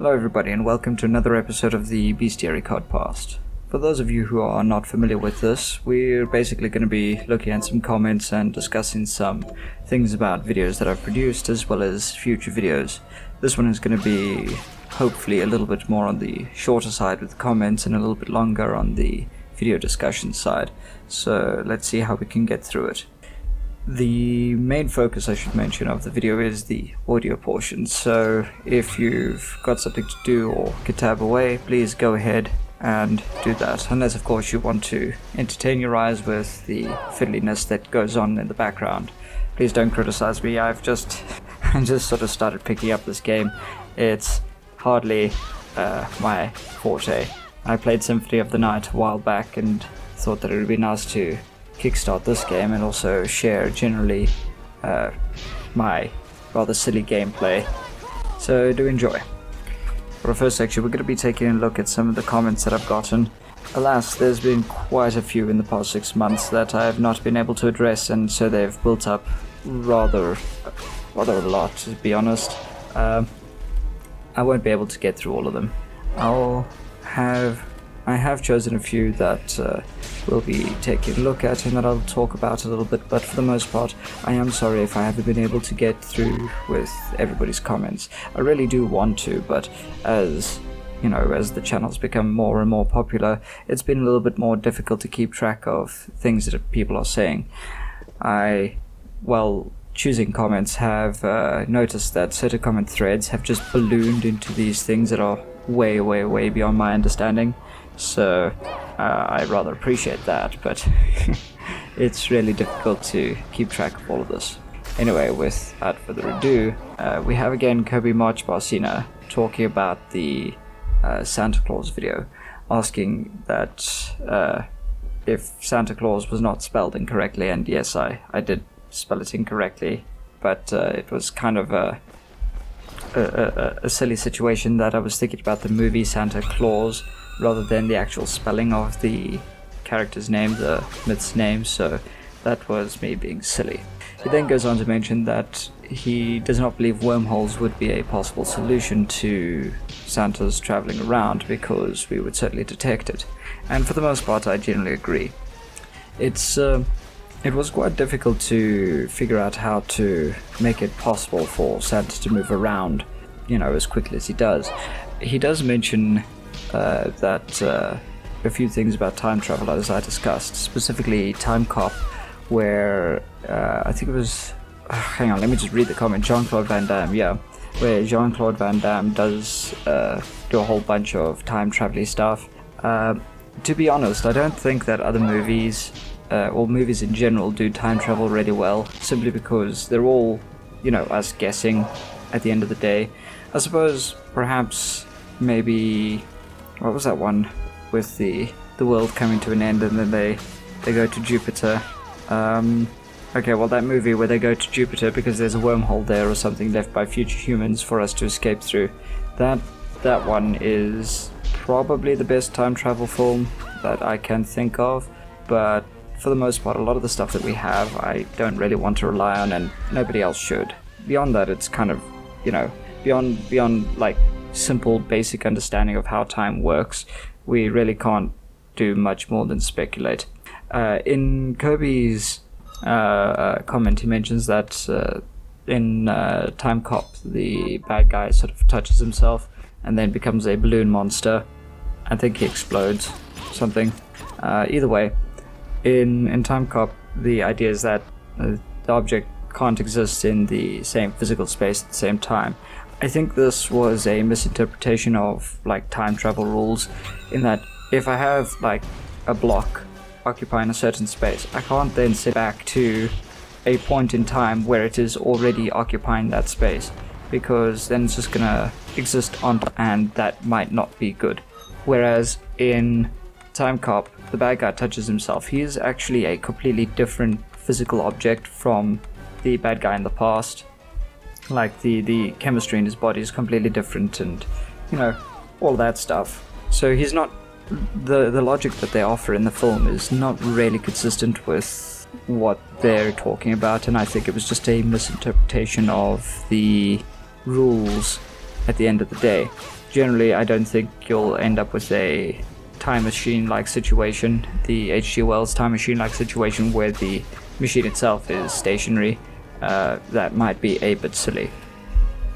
Hello, everybody, and welcome to another episode of the Bestiary Codcast. For those of you who are not familiar with this, we're basically going to be looking at some comments and discussing some things about videos that I've produced as well as future videos. This one is going to be hopefully a little bit more on the shorter side with comments and a little bit longer on the video discussion side. So let's see how we can get through it. The main focus I should mention of the video is the audio portion, so if you've got something to do or can tab away, please go ahead and do that, unless of course you want to entertain your eyes with the fiddliness that goes on in the background. Please don't criticize me, I've just, I just sort of started picking up this game. It's hardly uh, my forte. I played Symphony of the Night a while back and thought that it would be nice to kickstart this game and also share generally uh, my rather silly gameplay. So do enjoy. For our first section, we're going to be taking a look at some of the comments that I've gotten. Alas, there's been quite a few in the past six months that I have not been able to address, and so they've built up rather, rather a lot, to be honest. Um, I won't be able to get through all of them. I'll have I have chosen a few that uh, we'll be taking a look at and that I'll talk about a little bit, but for the most part, I am sorry if I haven't been able to get through with everybody's comments. I really do want to, but as you know, as the channel's become more and more popular, it's been a little bit more difficult to keep track of things that people are saying. I, well, choosing comments have uh, noticed that certain comment threads have just ballooned into these things that are way, way, way beyond my understanding. So uh, I rather appreciate that, but it's really difficult to keep track of all of this. Anyway, without further ado, uh, we have again Kobe March Barcina talking about the uh, Santa Claus video, asking that uh, if Santa Claus was not spelled incorrectly, and yes, I, I did spell it incorrectly, but uh, it was kind of a, a, a, a silly situation that I was thinking about the movie Santa Claus rather than the actual spelling of the character's name, the myth's name, so that was me being silly. He then goes on to mention that he does not believe wormholes would be a possible solution to Santa's traveling around because we would certainly detect it. And for the most part, I generally agree. It's uh, it was quite difficult to figure out how to make it possible for Santa to move around, you know, as quickly as he does. He does mention uh, that uh, a few things about time travel as I discussed, specifically Time Cop, where uh, I think it was. hang on, let me just read the comment. Jean Claude Van Damme, yeah, where Jean Claude Van Damme does uh, do a whole bunch of time travel stuff. Uh, to be honest, I don't think that other movies uh, or movies in general do time travel really well, simply because they're all, you know, us guessing at the end of the day. I suppose perhaps maybe what was that one with the the world coming to an end and then they they go to Jupiter. Um, okay, well that movie where they go to Jupiter because there's a wormhole there or something left by future humans for us to escape through. That that one is probably the best time travel film that I can think of, but for the most part, a lot of the stuff that we have, I don't really want to rely on, and nobody else should. Beyond that, it's kind of, you know, beyond beyond like simple, basic understanding of how time works, we really can't do much more than speculate. Uh, in Kobe's uh, uh, comment, he mentions that uh, in uh, Time Cop, the bad guy sort of touches himself and then becomes a balloon monster. I think he explodes, something. Uh, either way, in in Time Cop, the idea is that the object can't exist in the same physical space at the same time. I think this was a misinterpretation of like time travel rules in that if I have like a block occupying a certain space, I can't then sit back to a point in time where it is already occupying that space because then it's just gonna exist on and that might not be good. Whereas in Time Cop, the bad guy touches himself. He is actually a completely different physical object from the bad guy in the past like the the chemistry in his body is completely different and you know all that stuff so he's not the the logic that they offer in the film is not really consistent with what they're talking about and i think it was just a misinterpretation of the rules at the end of the day generally, I don't think you'll end up with a time machine like situation, the H.G. Wells time machine like situation where the machine itself is stationary. Uh, that might be a bit silly.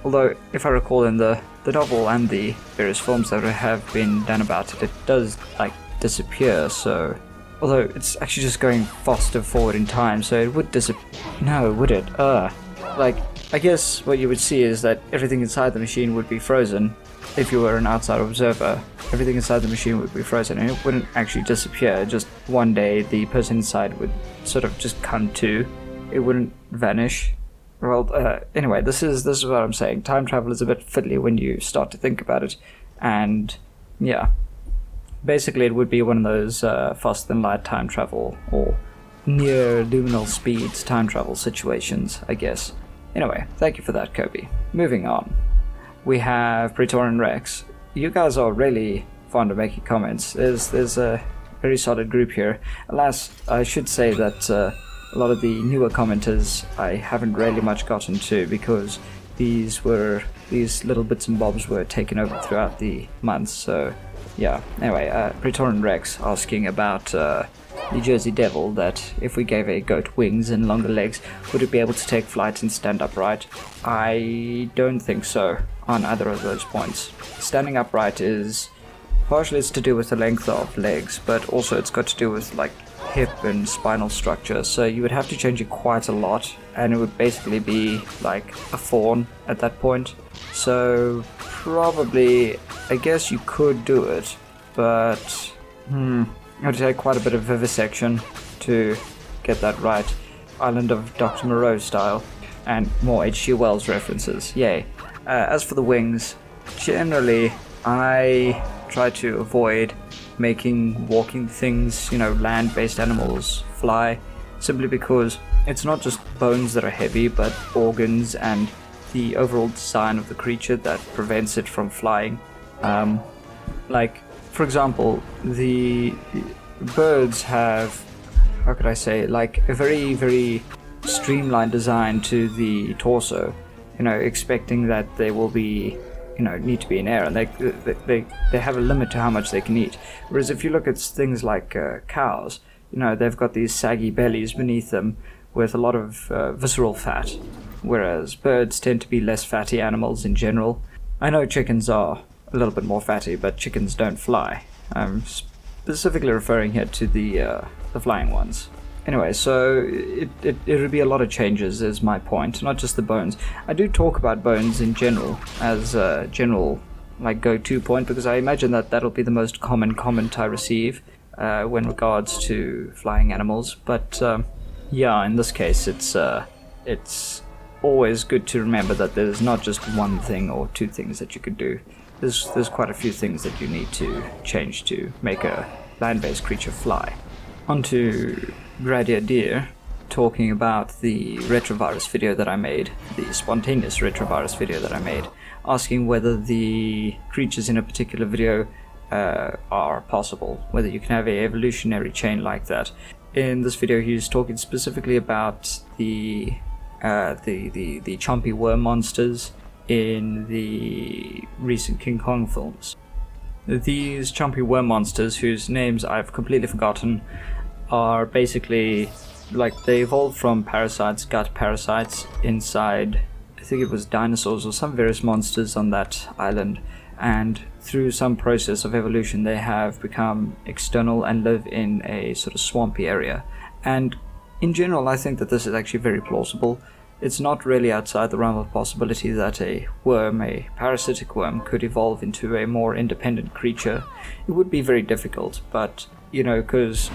Although, if I recall in the, the novel and the various films that have been done about it, it does like disappear, so although it's actually just going faster forward in time, so it would disappear. No, would it? Uh, like, I guess what you would see is that everything inside the machine would be frozen. If you were an outside observer, everything inside the machine would be frozen and it wouldn't actually disappear. Just one day, the person inside would sort of just come to. It wouldn't vanish. Well, uh, anyway, this is this is what I'm saying. Time travel is a bit fiddly when you start to think about it, and yeah, basically it would be one of those uh, faster than light time travel or near luminal speeds time travel situations, I guess. Anyway, thank you for that, Kobe. Moving on. We have Praetorian Rex. You guys are really fond of making comments. There's, there's a very solid group here. Alas, I should say that uh, a lot of the newer commenters I haven't really much gotten to because these were these little bits and bobs were taken over throughout the months. So yeah. Anyway, uh, Praetorian Rex asking about uh, the Jersey Devil that if we gave a goat wings and longer legs, would it be able to take flight and stand upright? I don't think so on either of those points. Standing upright is partially it's to do with the length of legs, but also it's got to do with like hip and spinal structure. So you would have to change it quite a lot, and it would basically be like a faun at that point. So probably, I guess you could do it, but hmm, it would take quite a bit of vivisection to get that right. Island of Dr. Moreau style, and more H.G. Wells references. Yay. Uh, as for the wings, generally I try to avoid making walking things, you know, land based animals fly, simply because it's not just bones that are heavy, but organs and the overall design of the creature that prevents it from flying. Um, like, for example, the birds have, how could I say, like a very, very streamlined design to the torso, you know, expecting that they will be you know need to be in air and they they they have a limit to how much they can eat. Whereas if you look at things like uh, cows you know they've got these saggy bellies beneath them with a lot of uh, visceral fat whereas birds tend to be less fatty animals in general. I know chickens are a little bit more fatty but chickens don't fly. I'm specifically referring here to the uh, the flying ones Anyway, so it, it, it would be a lot of changes, is my point, not just the bones. I do talk about bones in general as a general like go-to point because I imagine that that'll be the most common comment I receive uh, when regards to flying animals. But um, yeah, in this case, it's uh, it's always good to remember that there's not just one thing or two things that you could do. There's there's quite a few things that you need to change to make a land-based creature fly. Onto Gradier talking about the retrovirus video that I made, the spontaneous retrovirus video that I made, asking whether the creatures in a particular video uh, are possible, whether you can have a evolutionary chain like that. In this video, he's talking specifically about the uh, the, the the chompy worm monsters in the recent King Kong films. These chompy worm monsters, whose names I've completely forgotten, are basically like they evolved from parasites, gut parasites, inside I think it was dinosaurs or some various monsters on that island. And through some process of evolution, they have become external and live in a sort of swampy area. And in general, I think that this is actually very plausible. It's not really outside the realm of possibility that a worm, a parasitic worm, could evolve into a more independent creature. It would be very difficult, but you know, because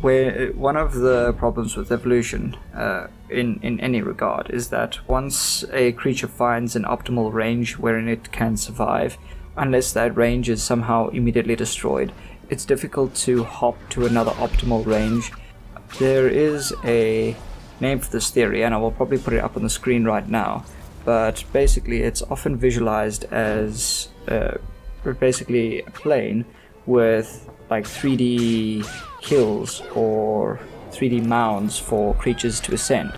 where one of the problems with evolution, uh, in in any regard, is that once a creature finds an optimal range wherein it can survive, unless that range is somehow immediately destroyed, it's difficult to hop to another optimal range. There is a name for this theory, and I will probably put it up on the screen right now. But basically, it's often visualized as uh, basically a plane with like 3D hills or 3D mounds for creatures to ascend.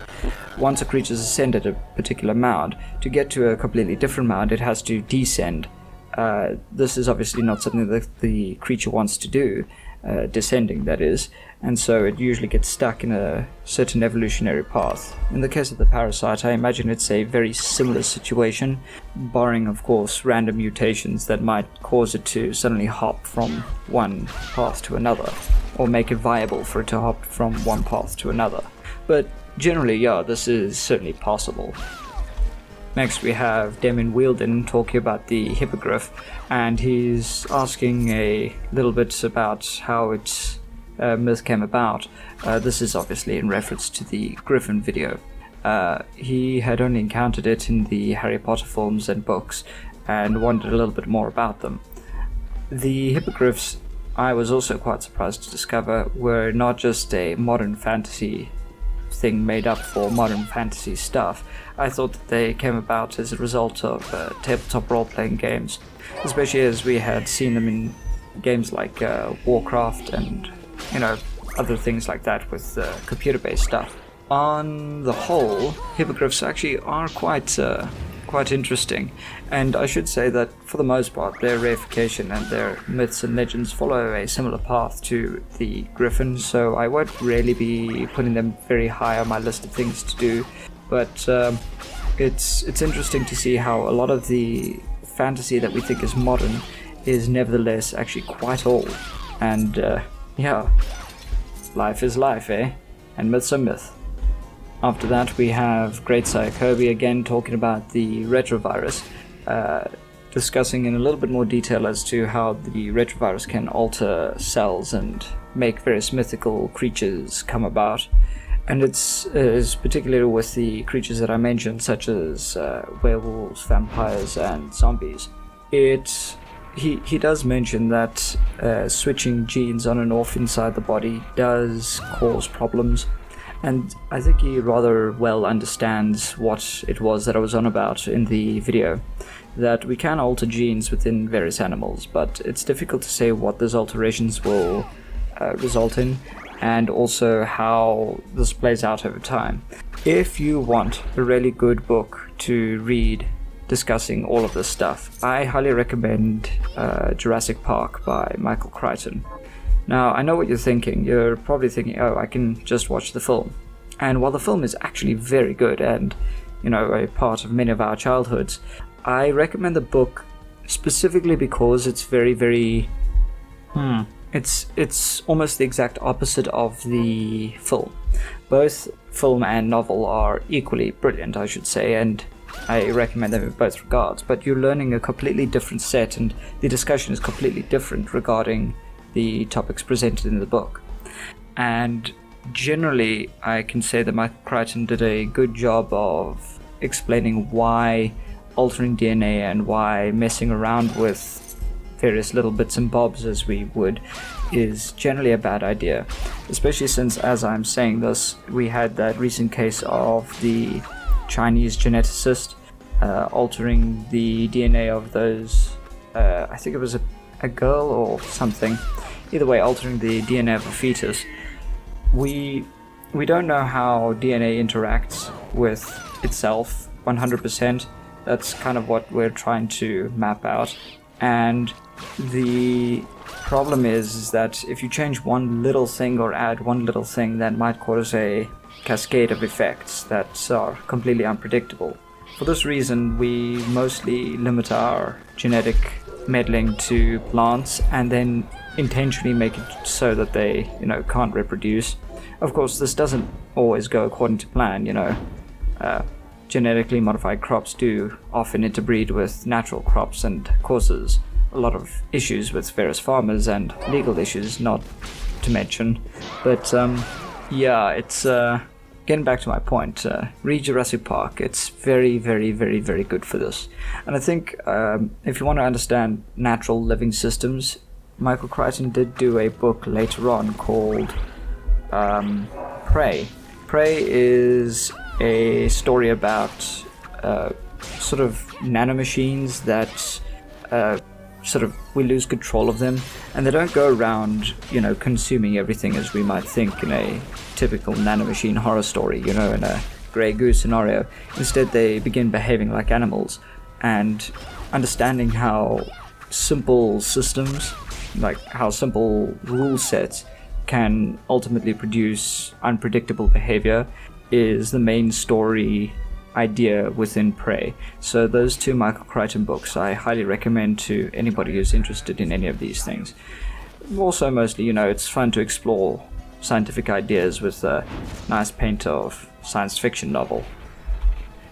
Once a creature creature's ascended a particular mound, to get to a completely different mound, it has to descend uh, this is obviously not something that the creature wants to do, uh, descending that is, and so it usually gets stuck in a certain evolutionary path. In the case of the parasite, I imagine it's a very similar situation, barring, of course, random mutations that might cause it to suddenly hop from one path to another, or make it viable for it to hop from one path to another. But generally, yeah, this is certainly possible. Next, we have Damon Wielden talking about the hippogriff, and he's asking a little bit about how its uh, myth came about. Uh, this is obviously in reference to the Griffin video. Uh, he had only encountered it in the Harry Potter films and books, and wondered a little bit more about them. The hippogriffs, I was also quite surprised to discover, were not just a modern fantasy thing made up for modern fantasy stuff. I thought that they came about as a result of uh, tabletop role playing games, especially as we had seen them in games like uh, Warcraft and, you know, other things like that with uh, computer based stuff. On the whole, hippogriffs actually are quite uh, quite interesting. And I should say that for the most part, their reification and their myths and legends follow a similar path to the Griffin, so I won't really be putting them very high on my list of things to do. But um, it's it's interesting to see how a lot of the fantasy that we think is modern is nevertheless actually quite old. And uh, yeah, life is life, eh? And myths are myth. After that, we have Great Kobe again talking about the retrovirus, uh, discussing in a little bit more detail as to how the retrovirus can alter cells and make various mythical creatures come about. And it's is particularly with the creatures that I mentioned, such as uh, werewolves, vampires, and zombies. It he, he does mention that uh, switching genes on and off inside the body does cause problems and I think he rather well understands what it was that I was on about in the video. That we can alter genes within various animals, but it's difficult to say what those alterations will uh, result in, and also how this plays out over time. If you want a really good book to read discussing all of this stuff, I highly recommend uh, Jurassic Park by Michael Crichton. Now, I know what you're thinking. You're probably thinking, oh, I can just watch the film. And while the film is actually very good and, you know, a part of many of our childhoods, I recommend the book specifically because it's very, very. Hmm. It's it's almost the exact opposite of the film. Both film and novel are equally brilliant, I should say, and I recommend them in both regards. But you're learning a completely different set, and the discussion is completely different regarding the topics presented in the book. And generally, I can say that Michael Crichton did a good job of explaining why altering DNA and why messing around with various little bits and bobs as we would is generally a bad idea. Especially since, as I'm saying this, we had that recent case of the Chinese geneticist uh, altering the DNA of those, uh, I think it was a, a girl or something, either way, altering the DNA of a fetus. We we don't know how DNA interacts with itself 100%. That's kind of what we're trying to map out. And the problem is, is that if you change one little thing or add one little thing, that might cause a cascade of effects that are completely unpredictable. For this reason, we mostly limit our genetic meddling to plants and then intentionally make it so that they, you know, can't reproduce. Of course, this doesn't always go according to plan, you know. Uh, genetically modified crops do often interbreed with natural crops and causes a lot of issues with various farmers and legal issues, not to mention. But um, yeah, it's uh, getting back to my point. Uh, read Jurassic Park. It's very, very, very, very good for this. And I think um, if you want to understand natural living systems, Michael Crichton did do a book later on called um, Prey. Prey is a story about uh, sort of nanomachines that uh, sort of we lose control of them, and they don't go around, you know, consuming everything as we might think in a typical nanomachine horror story, you know, in a Grey Goo scenario. Instead, they begin behaving like animals, and understanding how simple systems, like how simple rule sets can ultimately produce unpredictable behavior, is the main story idea within Prey. So those two Michael Crichton books I highly recommend to anybody who's interested in any of these things. Also, mostly, you know, it's fun to explore scientific ideas with a nice paint of science fiction novel.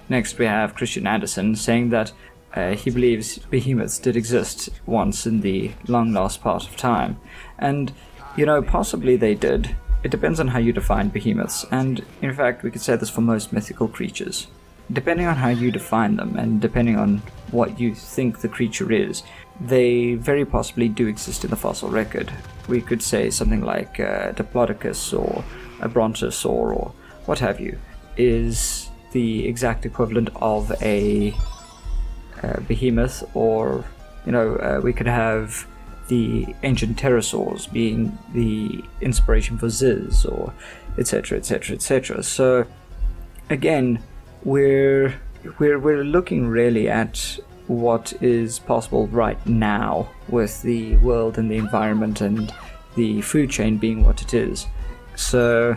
Next, we have Christian Andersen saying that uh, he believes behemoths did exist once in the long lost part of time. And, you know, possibly they did. It depends on how you define behemoths, and in fact, we could say this for most mythical creatures. Depending on how you define them, and depending on what you think the creature is, they very possibly do exist in the fossil record. We could say something like uh, Diplodocus or a brontosaur or what have you is the exact equivalent of a uh, behemoth, or you know, uh, we could have the ancient pterosaurs being the inspiration for Ziz, or etc., etc., etc. So again, we're we're we're looking really at what is possible right now with the world and the environment and the food chain being what it is. So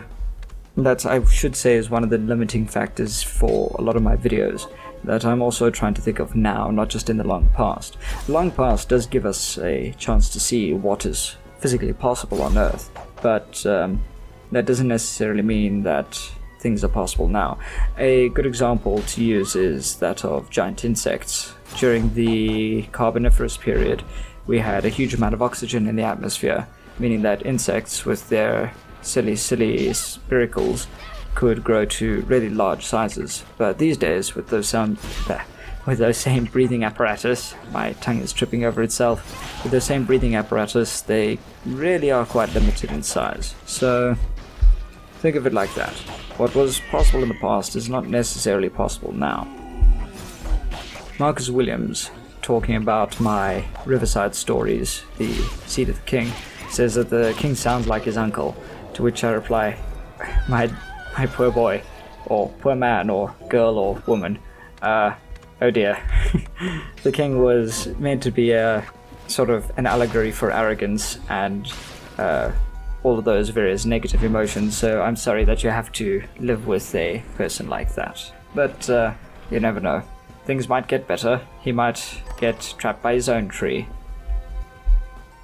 that I should say is one of the limiting factors for a lot of my videos that I'm also trying to think of now, not just in the long past. The long past does give us a chance to see what is physically possible on Earth, but um, that doesn't necessarily mean that things are possible now. A good example to use is that of giant insects. During the Carboniferous period, we had a huge amount of oxygen in the atmosphere, meaning that insects with their silly, silly spiracles could grow to really large sizes. But these days, with those same, with those same breathing apparatus, my tongue is tripping over itself. With those same breathing apparatus, they really are quite limited in size. So think of it like that. What was possible in the past is not necessarily possible now. Marcus Williams, talking about my Riverside stories, the Seed of the King, says that the king sounds like his uncle, to which I reply, my my poor boy, or poor man, or girl, or woman. Uh, oh dear. the king was meant to be a sort of an allegory for arrogance and uh, all of those various negative emotions, so I'm sorry that you have to live with a person like that. But uh, you never know. Things might get better. He might get trapped by his own tree.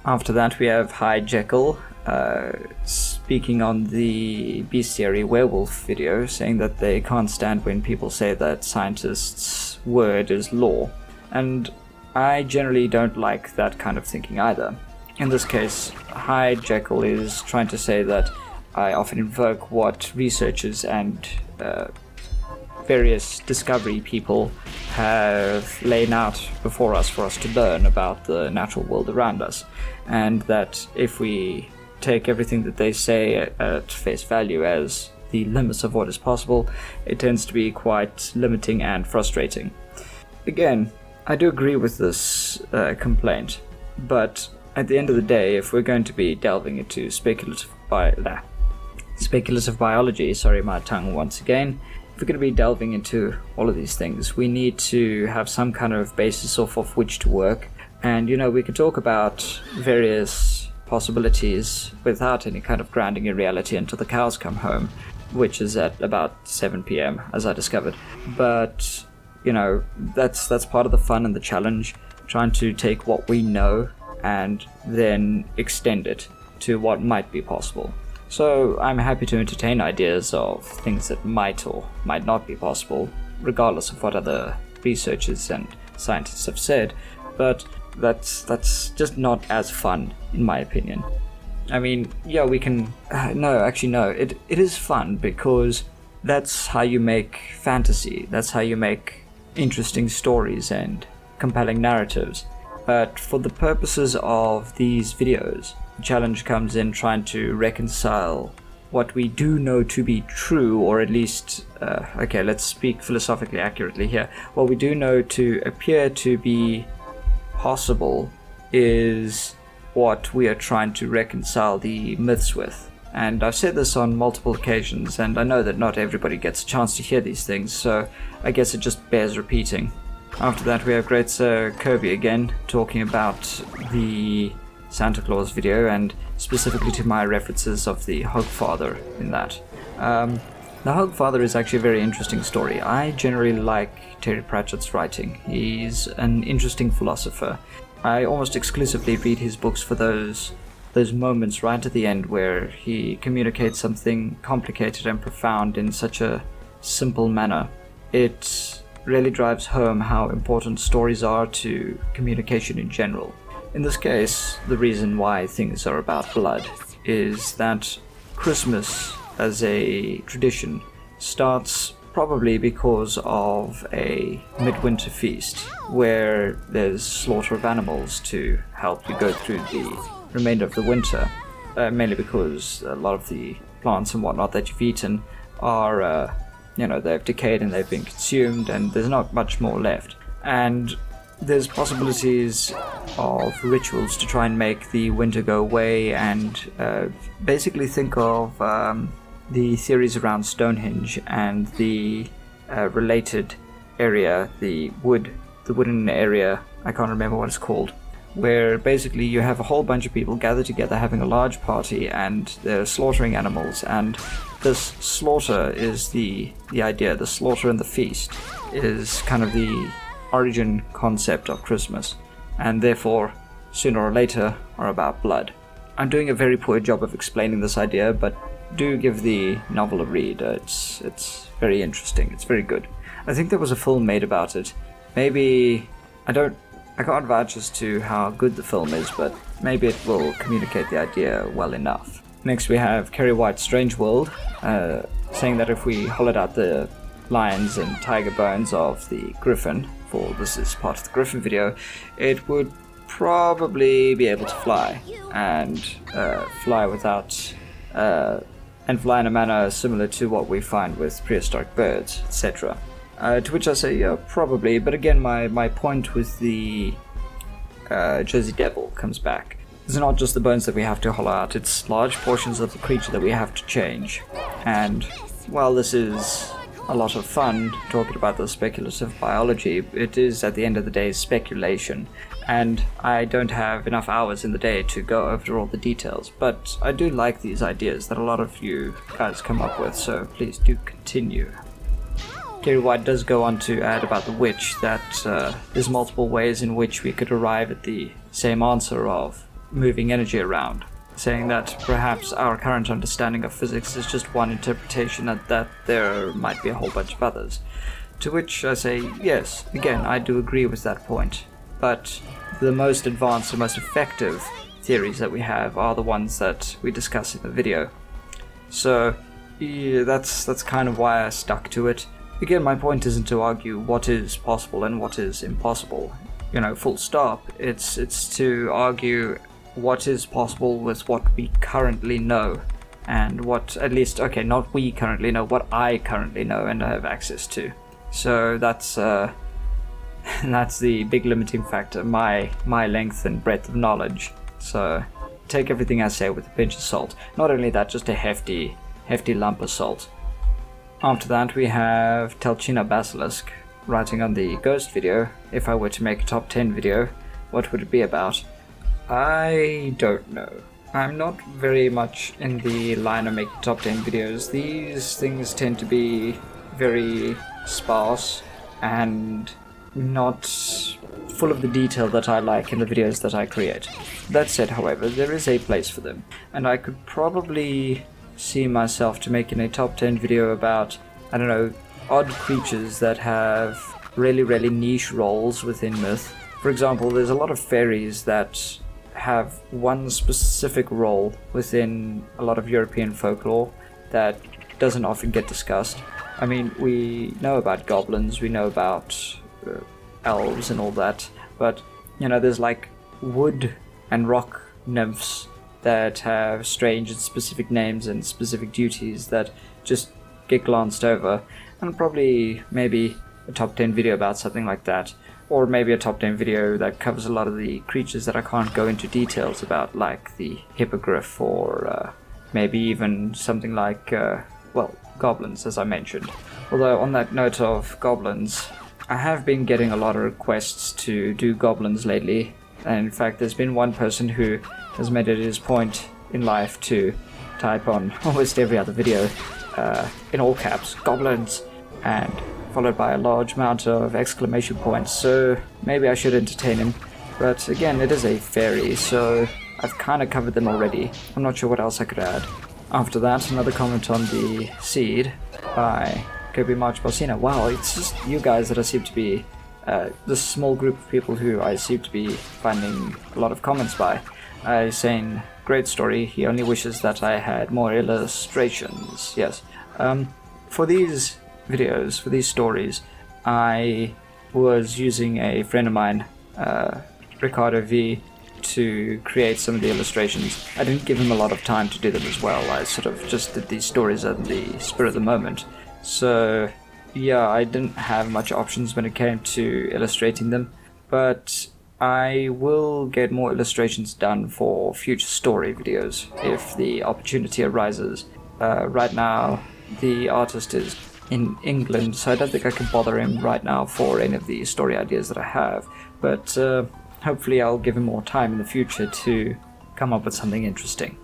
After that, we have High Jekyll, uh, speaking on the bestiary werewolf video, saying that they can't stand when people say that scientists' word is law. And I generally don't like that kind of thinking either. In this case, High Jekyll is trying to say that I often invoke what researchers and uh, various discovery people have laid out before us for us to learn about the natural world around us, and that if we take everything that they say at face value as the limits of what is possible, it tends to be quite limiting and frustrating. Again, I do agree with this uh, complaint, but at the end of the day, if we're going to be delving into speculative, bi- speculative biology, sorry, my tongue once again, if we're going to be delving into all of these things, we need to have some kind of basis off of which to work. And, you know, we could talk about various possibilities without any kind of grounding in reality until the cows come home, which is at about 7 p.m. as I discovered. But you know, that's that's part of the fun and the challenge, trying to take what we know and then extend it to what might be possible. So I'm happy to entertain ideas of things that might or might not be possible, regardless of what other researchers and scientists have said. But that's that's just not as fun in my opinion. I mean, yeah, we can. Uh, no, actually, no. It it is fun because that's how you make fantasy. That's how you make interesting stories and compelling narratives. But for the purposes of these videos, the challenge comes in trying to reconcile what we do know to be true, or at least, uh, okay, let's speak philosophically accurately here. What we do know to appear to be possible is what we are trying to reconcile the myths with. And I've said this on multiple occasions, and I know that not everybody gets a chance to hear these things, so I guess it just bears repeating. After that, we have Great Sir Kirby again talking about the Santa Claus video and specifically to my references of the Hogfather in that. Um, the Hogfather is actually a very interesting story. I generally like Terry Pratchett's writing. He's an interesting philosopher. I almost exclusively read his books for those those moments right at the end where he communicates something complicated and profound in such a simple manner. It really drives home how important stories are to communication in general. In this case, the reason why things are about blood is that Christmas as a tradition starts probably because of a midwinter feast where there's slaughter of animals to help you go through the remainder of the winter, uh, mainly because a lot of the plants and whatnot that you've eaten are, uh, you know, they've decayed and they've been consumed and there's not much more left. And there's possibilities of rituals to try and make the winter go away and uh, basically think of um, the theories around Stonehenge and the uh, related area, the wood, the wooden area. I can't remember what it's called. Where basically you have a whole bunch of people gathered together having a large party and they're slaughtering animals and this slaughter is the the idea. The slaughter and the feast is kind of the origin concept of Christmas, and therefore, sooner or later, are about blood. I'm doing a very poor job of explaining this idea, but do give the novel a read. It's it's very interesting. It's very good. I think there was a film made about it. Maybe I don't. I can't vouch as to how good the film is, but maybe it will communicate the idea well enough. Next, we have Kerry White's Strange World, uh, saying that if we hollowed out the lions and tiger bones of the griffin, for this is part of the griffin video, it would probably be able to fly and uh, fly without uh, and fly in a manner similar to what we find with prehistoric birds, etc. Uh, to which I say, yeah, probably. But again, my, my point with the uh, Jersey Devil comes back. It's not just the bones that we have to hollow out, it's large portions of the creature that we have to change. And while this is a lot of fun talking about the speculative biology, it is at the end of the day speculation and I don't have enough hours in the day to go over all the details. But I do like these ideas that a lot of you guys come up with, so please do continue. Kerry White does go on to add about the witch that uh, there's multiple ways in which we could arrive at the same answer of moving energy around, saying that perhaps our current understanding of physics is just one interpretation and that there might be a whole bunch of others. To which I say, yes, again, I do agree with that point but the most advanced and most effective theories that we have are the ones that we discuss in the video. So yeah, that's that's kind of why I stuck to it. Again, my point isn't to argue what is possible and what is impossible. You know, full stop. It's it's to argue what is possible with what we currently know and what at least okay, not we currently know, what I currently know and i have access to. So that's uh that's the big limiting factor my my length and breadth of knowledge so take everything i say with a pinch of salt not only that just a hefty hefty lump of salt after that we have telchina basilisk writing on the ghost video. If i were to make a top 10 video what would it be about? I don't know. I'm not very much in the line of making top 10 videos. These things tend to be very sparse and not full of the detail that I like in the videos that I create. That said, however, there is a place for them, and I could probably see myself to making a top 10 video about, I don't know, odd creatures that have really, really niche roles within myth. For example, there's a lot of fairies that have one specific role within a lot of European folklore that doesn't often get discussed. I mean, we know about goblins, we know about uh, elves and all that, but you know, there's like wood and rock nymphs that have strange and specific names and specific duties that just get glanced over, and probably maybe a top 10 video about something like that, or maybe a top 10 video that covers a lot of the creatures that I can't go into details about, like the hippogriff, or uh, maybe even something like, uh, well, goblins, as I mentioned. Although, on that note of goblins, I have been getting a lot of requests to do goblins lately, and in fact, there's been one person who has made it his point in life to type on almost every other video, uh, in all caps, goblins, and followed by a large amount of exclamation points. So maybe I should entertain him. But again, it is a fairy, so I've kind of covered them already. I'm not sure what else I could add. After that, another comment on the seed by Kobe March Balsina. Wow, it's just you guys that I seem to be uh, this small group of people who I seem to be finding a lot of comments by. Uh, saying, great story, he only wishes that I had more illustrations. Yes. Um, for these videos, for these stories, I was using a friend of mine, uh, Ricardo V, to create some of the illustrations. I didn't give him a lot of time to do them as well. I sort of just did these stories at the spur of the moment. So, yeah, I didn't have much options when it came to illustrating them, but I will get more illustrations done for future story videos if the opportunity arises. Uh, right now, the artist is in England, so I don't think I can bother him right now for any of the story ideas that I have, but uh, hopefully I'll give him more time in the future to come up with something interesting.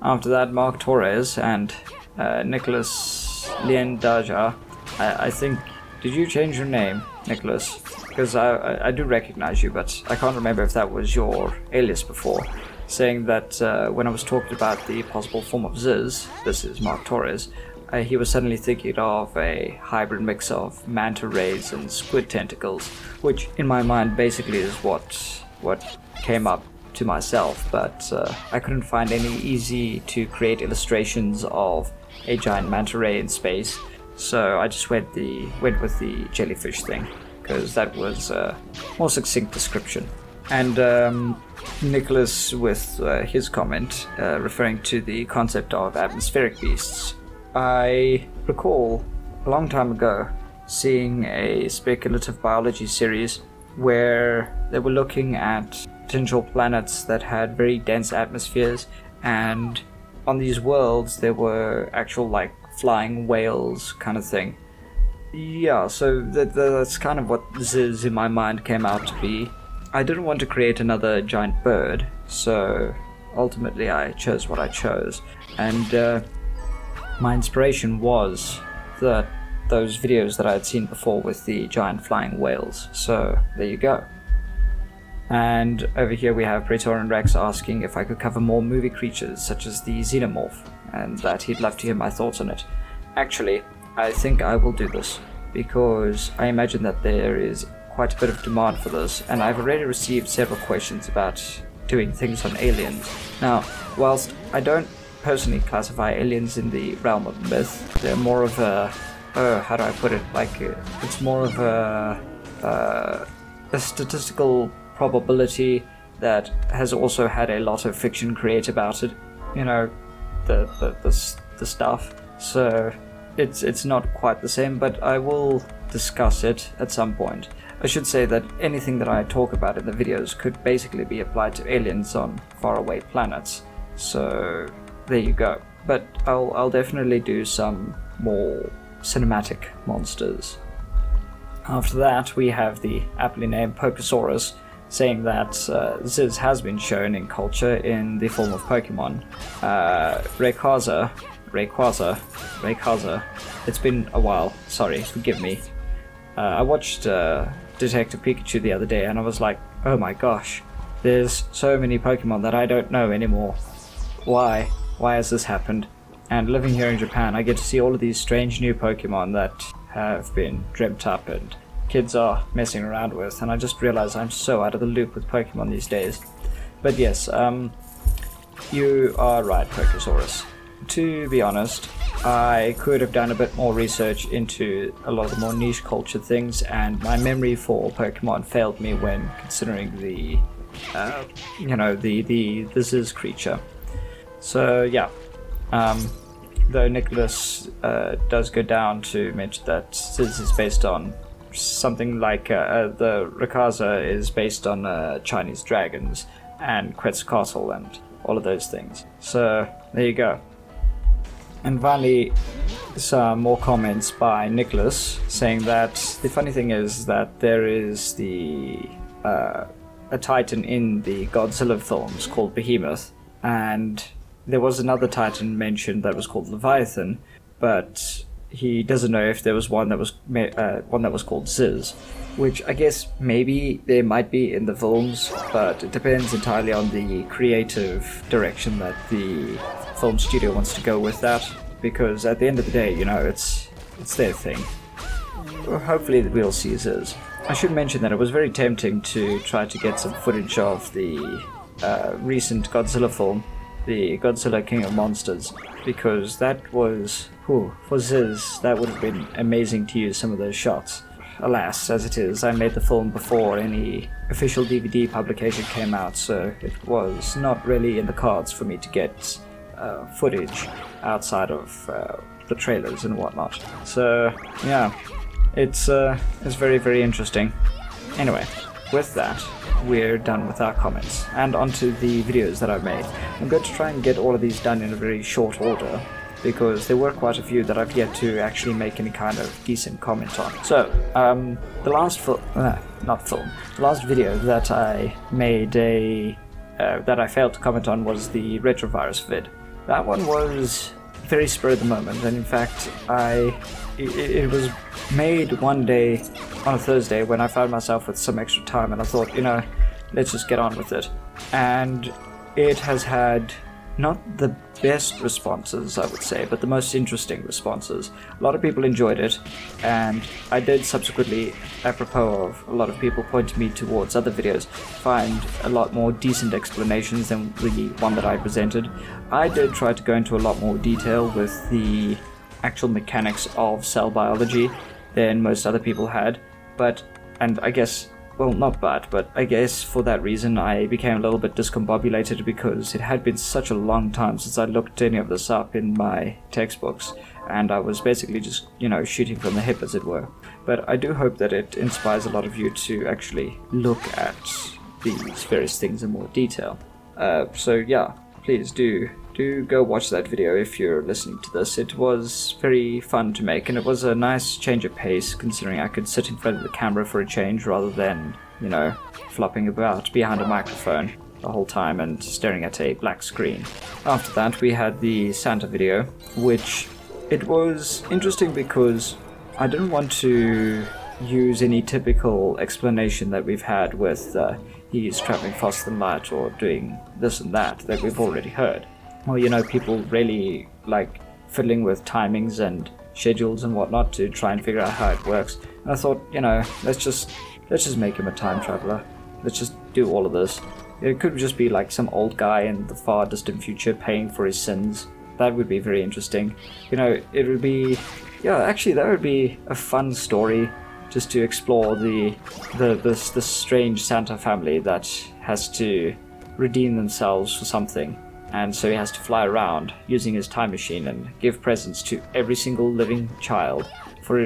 After that, Mark Torres and uh, Nicholas Lien Daja. I, I, think. Did you change your name, Nicholas? Because I, I, I, do recognize you, but I can't remember if that was your alias before. Saying that uh, when I was talking about the possible form of Ziz, this is Mark Torres, uh, he was suddenly thinking of a hybrid mix of manta rays and squid tentacles, which in my mind basically is what what came up to myself, but uh, I couldn't find any easy to create illustrations of a giant manta ray in space. So I just went the went with the jellyfish thing because that was a more succinct description. And um, Nicholas, with uh, his comment uh, referring to the concept of atmospheric beasts, I recall a long time ago seeing a speculative biology series where they were looking at potential planets that had very dense atmospheres and on these worlds there were actual like flying whales kind of thing. Yeah, so that, that's kind of what Ziz in my mind came out to be. I didn't want to create another giant bird, so ultimately I chose what I chose. And uh, my inspiration was that those videos that I had seen before with the giant flying whales. So there you go. And over here we have Praetorian Rex asking if I could cover more movie creatures such as the Xenomorph, and that he'd love to hear my thoughts on it. Actually, I think I will do this, because I imagine that there is quite a bit of demand for this, and I've already received several questions about doing things on aliens. Now, whilst I don't personally classify aliens in the realm of myth, they're more of a, uh, how do I put it, like, it's more of a, uh, a statistical probability that has also had a lot of fiction created about it. You know, the the the, the stuff. So it's it's not quite the same, but I will discuss it at some point. I should say that anything that I talk about in the videos could basically be applied to aliens on faraway planets. So there you go. But I'll I'll definitely do some more cinematic monsters. After that, we have the aptly named Pokesaurus, saying that uh, Ziz has been shown in culture in the form of Pokemon. Uh, Rayquaza, Rayquaza, Rayquaza. It's been a while. Sorry, forgive me. Uh, I watched uh, Detective Pikachu the other day, and I was like, oh my gosh, there's so many Pokemon that I don't know anymore. Why? Why has this happened? And living here in Japan, I get to see all of these strange new Pokemon that have been dreamt up and kids are messing around with, and I just realized I'm so out of the loop with Pokemon these days. But yes, um, you are right, Pokesaurus. To be honest, I could have done a bit more research into a lot of the more niche culture things, and my memory for Pokemon failed me when considering the, uh, you know, the the Ziz creature. So yeah, um, though Nicholas uh, does go down to mention that this is based on something like uh, uh, the Rayquaza is based on uh, Chinese dragons and Quetzalcoatl and all of those things. So there you go. And finally, some more comments by Nicholas saying that the funny thing is that there is the uh, a titan in the Godzilla films called Behemoth, and there was another titan mentioned that was called Leviathan, but he doesn't know if there was one that was uh, one that was called Ziz, which I guess maybe there might be in the films, but it depends entirely on the creative direction that the film studio wants to go with that. Because at the end of the day, you know, it's it's their thing. Well, hopefully, we'll see Ziz. I should mention that it was very tempting to try to get some footage of the uh, recent Godzilla film, the Godzilla King of Monsters, because that was, whew, for Ziz, that would have been amazing to use some of those shots. Alas, as it is, I made the film before any official DVD publication came out, so it was not really in the cards for me to get uh, footage outside of uh, the trailers and whatnot. So, yeah, it's, uh, it's very, very interesting. Anyway, with that, we're done with our comments, and onto the videos that I've made. I'm going to try and get all of these done in a very short order, because there were quite a few that I've yet to actually make any kind of decent comment on. So, um, the last film, uh, not film, the last video that I made a, uh, that I failed to comment on was the retrovirus vid. That one was very spur of the moment, and in fact, I it, it, was made one day on a Thursday when I found myself with some extra time, and I thought, you know, let's just get on with it. And it has had not the best responses, I would say, but the most interesting responses. A lot of people enjoyed it, and I did subsequently, apropos of a lot of people pointing me towards other videos, find a lot more decent explanations than the one that I presented. I did try to go into a lot more detail with the actual mechanics of cell biology than most other people had, but, and I guess well, not bad, but I guess for that reason I became a little bit discombobulated because it had been such a long time since I looked any of this up in my textbooks, and I was basically just, you know, shooting from the hip, as it were. But I do hope that it inspires a lot of you to actually look at these various things in more detail. Uh, so yeah, please do do go watch that video if you're listening to this. It was very fun to make, and it was a nice change of pace considering I could sit in front of the camera for a change rather than, you know, flopping about behind a microphone the whole time and staring at a black screen. After that, we had the Santa video, which it was interesting because I didn't want to use any typical explanation that we've had with uh, he's traveling faster than light or doing this and that that we've already heard well, you know, people really like fiddling with timings and schedules and whatnot to try and figure out how it works. And I thought, you know, let's just let's just make him a time traveler. Let's just do all of this. It could just be like some old guy in the far distant future paying for his sins. That would be very interesting. You know, it would be yeah, actually that would be a fun story just to explore the the this the strange Santa family that has to redeem themselves for something. And so he has to fly around using his time machine and give presents to every single living child for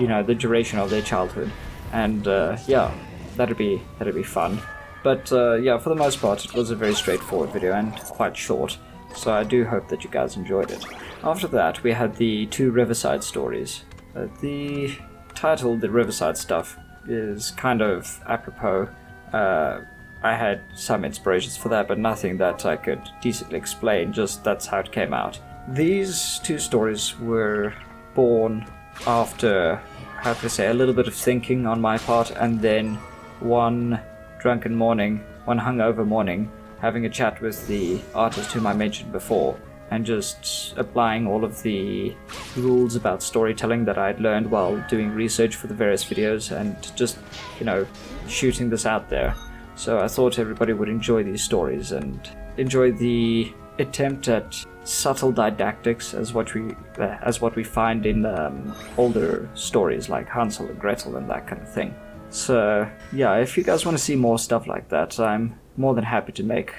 you know the duration of their childhood. And uh, yeah that'd be that'd be fun. But uh, yeah for the most part it was a very straightforward video and quite short. So i do hope that you guys enjoyed it. After that we had the two riverside stories. Uh, the title the riverside stuff is kind of apropos uh, I had some inspirations for that, but nothing that I could decently explain, just that's how it came out. These two stories were born after, how to say, a little bit of thinking on my part, and then one drunken morning, one hungover morning, having a chat with the artist whom I mentioned before, and just applying all of the rules about storytelling that I'd learned while doing research for the various videos, and just, you know, shooting this out there. So I thought everybody would enjoy these stories and enjoy the attempt at subtle didactics as what we uh, as what we find in um, older stories like Hansel and Gretel and that kind of thing. So yeah, if you guys want to see more stuff like that, I'm more than happy to make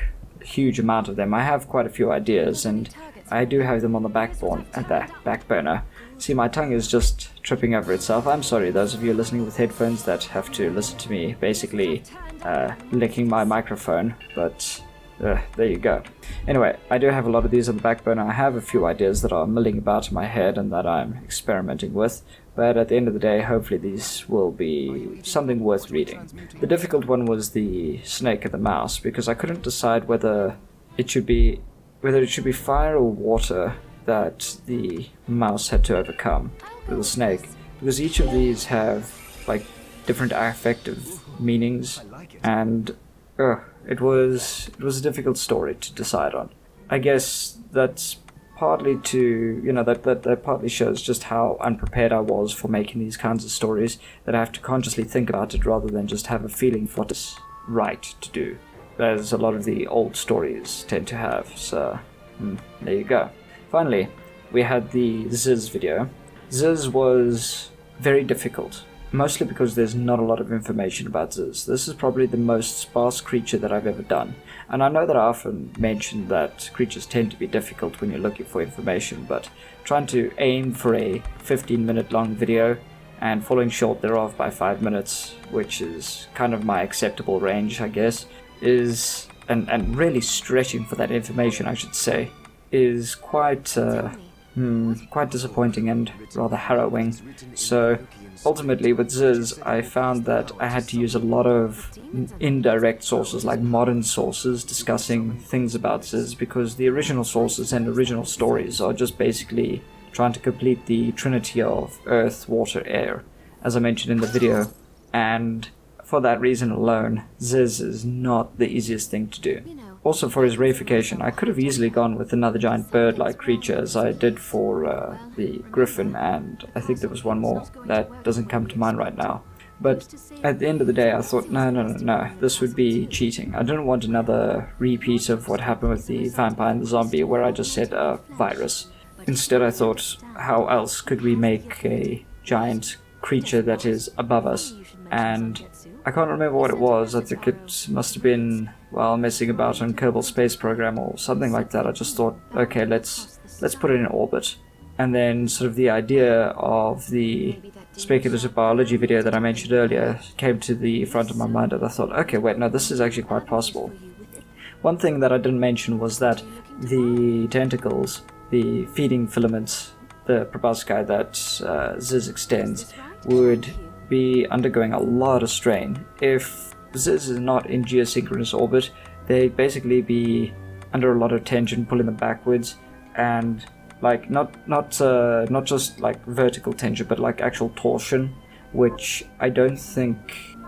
huge amount of them. I have quite a few ideas and I do have them on the backbone at the back burner. See, my tongue is just tripping over itself. I'm sorry, those of you listening with headphones that have to listen to me basically uh, licking my microphone, but uh, there you go. Anyway, I do have a lot of these on the back burner. I have a few ideas that are milling about in my head and that I'm experimenting with, but at the end of the day, hopefully these will be something worth reading. The difficult one was the snake and the mouse, because I couldn't decide whether it should be whether it should be fire or water that the mouse had to overcome with the snake, because each of these have like different affective meanings, and uh, it was it was a difficult story to decide on. I guess that's partly to you know that, that that partly shows just how unprepared I was for making these kinds of stories that I have to consciously think about it rather than just have a feeling for what is right to do. As a lot of the old stories tend to have. So mm, there you go. Finally, we had the Ziz video. Ziz was very difficult mostly because there's not a lot of information about Ziz. This is probably the most sparse creature that I've ever done. And I know that I often mention that creatures tend to be difficult when you're looking for information, but trying to aim for a 15 minute long video and falling short thereof by 5 minutes, which is kind of my acceptable range, I guess, is, and, and really stretching for that information, I should say, is quite, uh, hmm, quite disappointing and rather harrowing. So ultimately with Ziz, I found that I had to use a lot of indirect sources, like modern sources, discussing things about Ziz, because the original sources and original stories are just basically trying to complete the trinity of earth, water, air, as I mentioned in the video. And for that reason alone, Ziz is not the easiest thing to do. Also for his reification, I could have easily gone with another giant bird-like creature as I did for uh, the griffin and I think there was one more that doesn't come to mind right now. But at the end of the day I thought no no no no this would be cheating. I didn't want another repeat of what happened with the vampire and the zombie where I just said a virus. Instead I thought how else could we make a giant creature that is above us and I can't remember what it was. I think it must have been while messing about on Kerbal Space Program or something like that. I just thought, okay, let's let's put it in orbit. And then sort of the idea of the speculative biology video that I mentioned earlier came to the front of my mind and I thought, okay, wait, no, this is actually quite possible. One thing that I didn't mention was that the tentacles, the feeding filaments, the proboscis that uh, Ziz extends, would be undergoing a lot of strain. If Ziz is not in geosynchronous orbit, they'd basically be under a lot of tension, pulling them backwards, and like not not uh, not just like vertical tension, but like actual torsion, which I don't think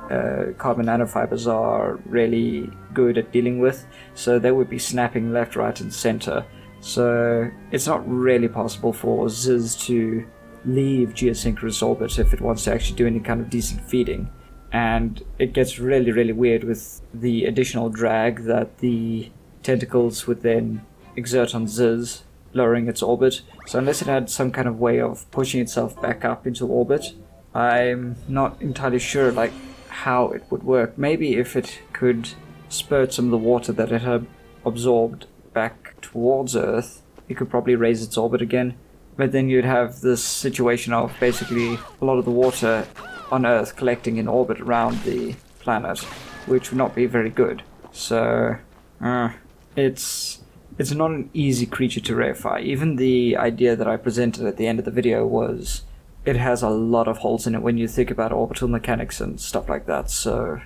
uh, carbon nanofibers are really good at dealing with. So they would be snapping left, right, and center. So it's not really possible for Ziz to leave geosynchronous orbit if it wants to actually do any kind of decent feeding. And it gets really, really weird with the additional drag that the tentacles would then exert on Ziz, lowering its orbit. So unless it had some kind of way of pushing itself back up into orbit, I'm not entirely sure like how it would work. Maybe if it could spurt some of the water that it had absorbed back towards Earth, it could probably raise its orbit again but then you'd have this situation of basically a lot of the water on Earth collecting in orbit around the planet, which would not be very good. So, uh, it's it's not an easy creature to reify. Even the idea that I presented at the end of the video was it has a lot of holes in it when you think about orbital mechanics and stuff like that. So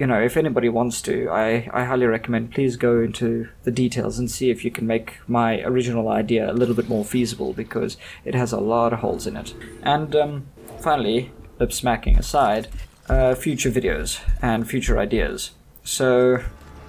you know, if anybody wants to, I, I highly recommend please go into the details and see if you can make my original idea a little bit more feasible because it has a lot of holes in it. And um, finally, lip smacking aside, uh, future videos and future ideas. So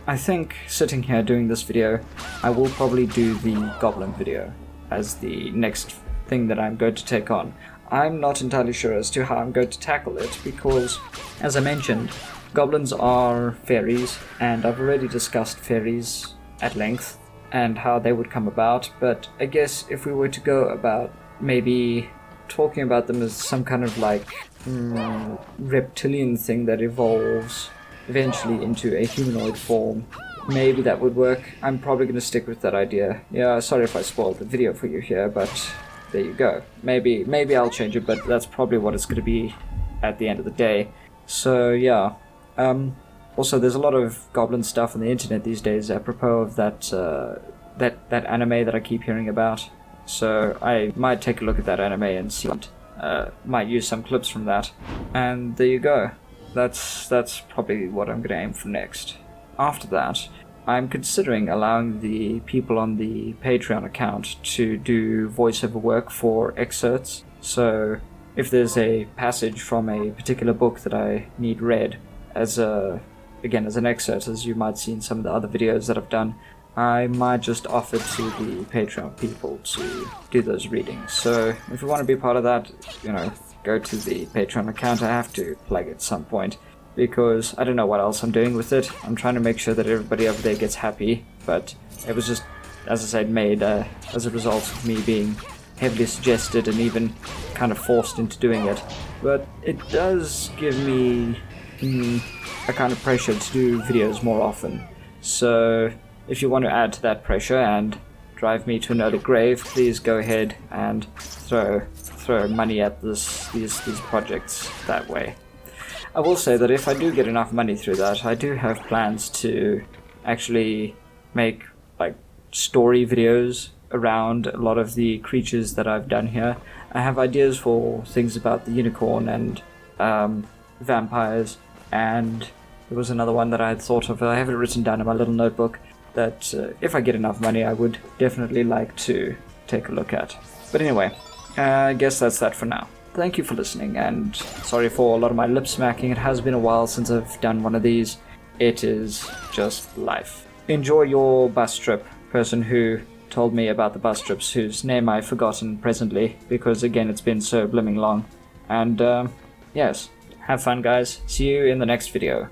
I think sitting here doing this video, I will probably do the Goblin video as the next thing that I'm going to take on. I'm not entirely sure as to how I'm going to tackle it because, as I mentioned, Goblins are fairies, and I've already discussed fairies at length and how they would come about, but I guess if we were to go about maybe talking about them as some kind of like mm, reptilian thing that evolves eventually into a humanoid form, maybe that would work. I'm probably going to stick with that idea. Yeah, sorry if I spoiled the video for you here, but there you go. Maybe maybe I'll change it, but that's probably what it's going to be at the end of the day. So yeah, um, Also, there's a lot of goblin stuff on the internet these days apropos of that uh, that that anime that I keep hearing about. So I might take a look at that anime and see. What, uh, might use some clips from that, and there you go. That's that's probably what I'm gonna aim for next. After that, I'm considering allowing the people on the Patreon account to do voiceover work for excerpts. So if there's a passage from a particular book that I need read as a again as an excerpt as you might see in some of the other videos that I've done, I might just offer to the Patreon people to do those readings. So if you want to be part of that, you know, go to the Patreon account. I have to plug at some point because I don't know what else I'm doing with it. I'm trying to make sure that everybody over there gets happy, but it was just, as I said, made uh, as a result of me being heavily suggested and even kind of forced into doing it. But it does give me mm, a kind of pressure to do videos more often. So if you want to add to that pressure and drive me to another grave, please go ahead and throw throw money at this these these projects that way. I will say that if I do get enough money through that, I do have plans to actually make like story videos around a lot of the creatures that I've done here. I have ideas for things about the unicorn and um, vampires, and there was another one that I had thought of. I have it written down in my little notebook that uh, if I get enough money, I would definitely like to take a look at. But anyway, uh, I guess that's that for now. Thank you for listening, and sorry for a lot of my lip smacking. It has been a while since I've done one of these. It is just life. Enjoy your bus trip, person who told me about the bus trips, whose name I've forgotten presently, because again, it's been so blimming long. And, um, yes, have fun, guys. See you in the next video.